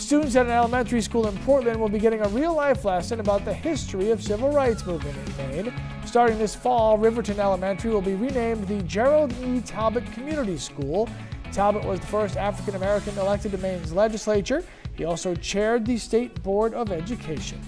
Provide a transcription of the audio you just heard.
Students at an elementary school in Portland will be getting a real-life lesson about the history of civil rights movement in Maine. Starting this fall, Riverton Elementary will be renamed the Gerald E. Talbot Community School. Talbot was the first African American elected to Maine's legislature. He also chaired the State Board of Education.